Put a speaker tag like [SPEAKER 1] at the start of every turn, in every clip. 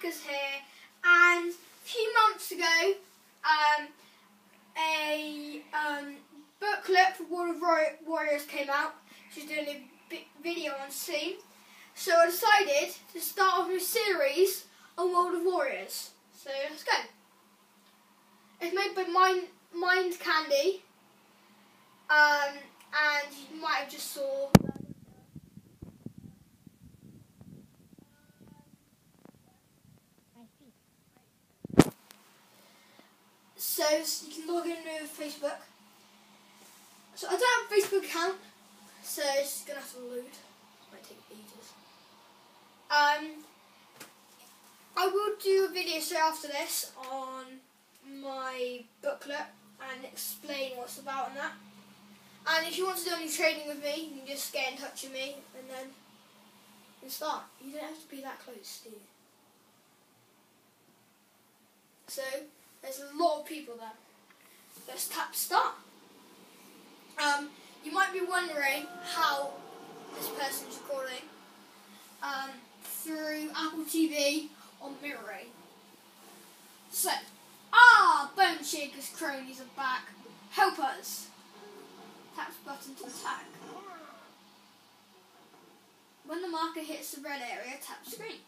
[SPEAKER 1] Crackers here, and a few months ago, um, a um, booklet for World of Warriors came out. She's doing a video on Steam. So I decided to start off a series on World of Warriors. So let's go. It's made by Mind, Mind Candy. Um, and you might have just saw You can log in with Facebook. So I don't have a Facebook account, so it's gonna have to load. It might take ages. Um, I will do a video straight after this on my booklet and explain what's about and that. And if you want to do any trading with me, you can just get in touch with me and then you can start. You don't have to be that close, do you? So there's a lot of people there. Let's tap start. Um, you might be wondering how this person's recording. Um, through Apple TV on mirroring. So, ah, Bone Shaker's cronies are back. Help us. Tap button to attack. When the marker hits the red area, tap screen.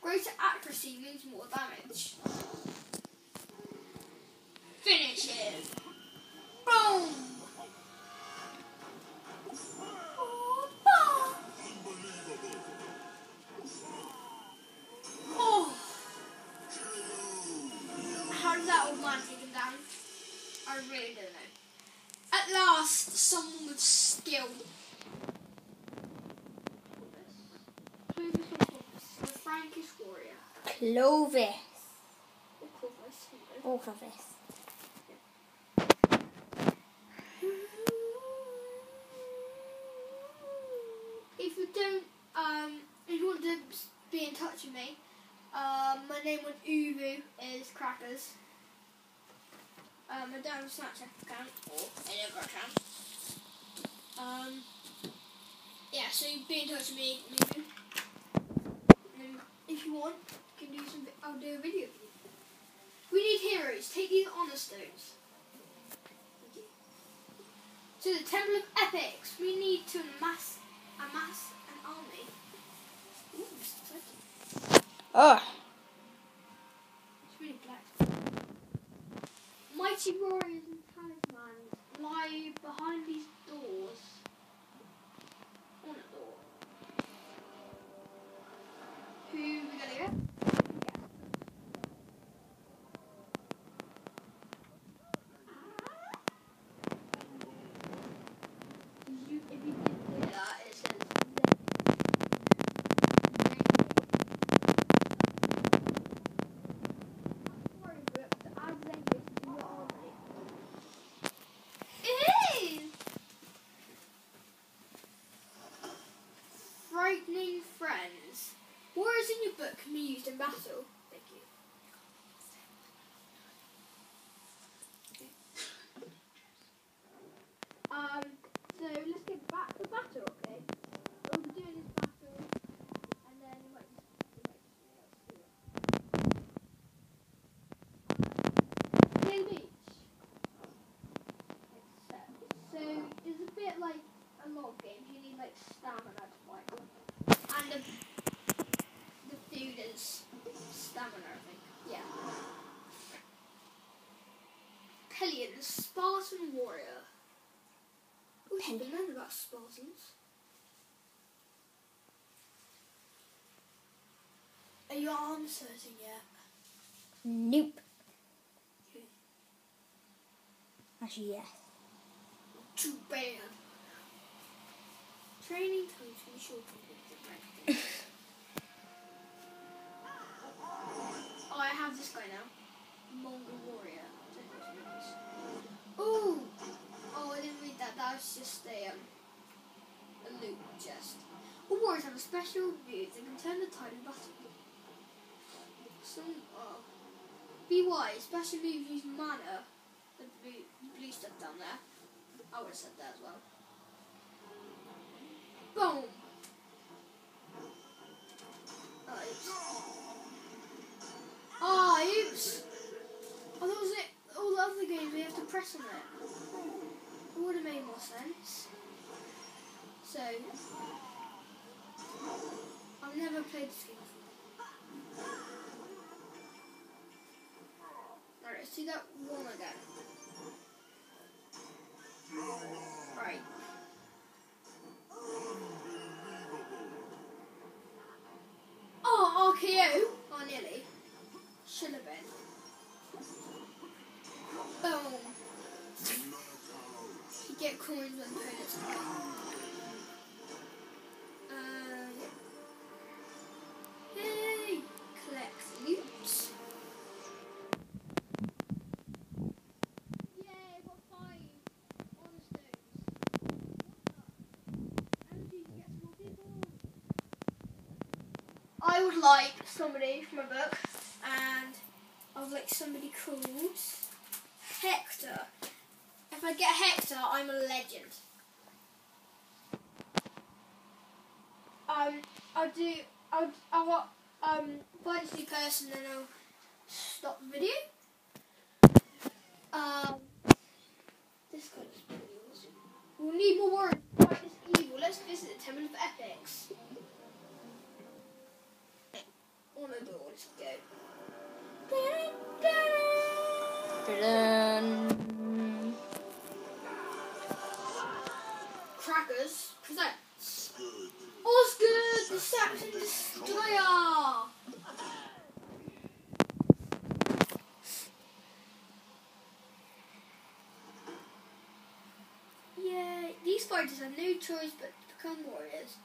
[SPEAKER 1] Greater accuracy means more damage. Finish him. Boom. Oh. Oh. How that old man? I really don't know. At last, someone with skill. Clovis or Clovis? The Frankish warrior.
[SPEAKER 2] Clovis.
[SPEAKER 1] Or Clovis, who knows?
[SPEAKER 2] All of this.
[SPEAKER 1] If you don't, um, if you want to be in touch with me, um, my name on Uvu is Crackers. Um, I don't have a Snapchat account or any other account. Um, yeah, so you be in touch with me, Uvu. And then if you want, you can do some. I'll do a video. We need heroes. Take these honor stones. To the Temple of Epics, we need to amass, amass an army. Ooh, this is exciting.
[SPEAKER 2] Oh,
[SPEAKER 1] It's really black. Mighty warriors and talismans lie behind these ¿eh? Words in your book can be used in battle. Thank you. Um, so let's get back to battle, okay? We'll be doing this battle, and then we might just, we might. Play beach. Except, so it's a bit like a lot of games. You need like stamina to fight, and the dude is stamina, I think. Yeah. Pelion, the Spartan warrior. We she's been learning about Spartans. Are you arm certain yet?
[SPEAKER 2] nope. Actually, yes.
[SPEAKER 1] Too bad. Training times can be shortened with the. This guy now. Mongol warrior. Don't know what it is. Ooh! Oh, I didn't read that. That was just a um a loot chest. All warriors have a special ability that can turn the tide of battle. Some oh. Be wise, special moves use mana. The blue, blue stuff down there. I would have said that as well. Boom. this. Oh, that was it. All the other games, we have to press on it. It would have made more sense. So, I've never played this game before. Alright, let's do that one again. Alright. Boom. You get coins when die. Um, hey! Collect loot. I would like somebody from a book, and I would like somebody called Hector. If I get Hector, I'm a legend. Um, I'll do. I'll. I'll um find a new person, and I'll stop the video. Um, this guy is pretty awesome. We'll need more words. Fight this evil. Let's visit the Temple of Epics. On the door, let's go.
[SPEAKER 2] Dun.
[SPEAKER 1] Crackers presents. Osgood the Saxon Destroyer. Yeah, these fighters had no choice but to become warriors,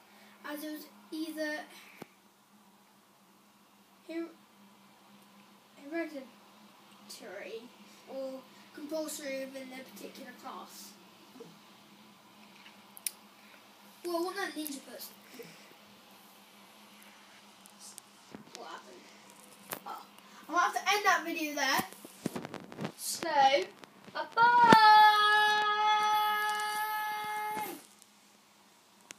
[SPEAKER 1] as it was either her- hereditary or compulsory within their particular class. Well, I want that ninja person. What happened? Oh. I'm gonna have to end that video there. So, bye bye!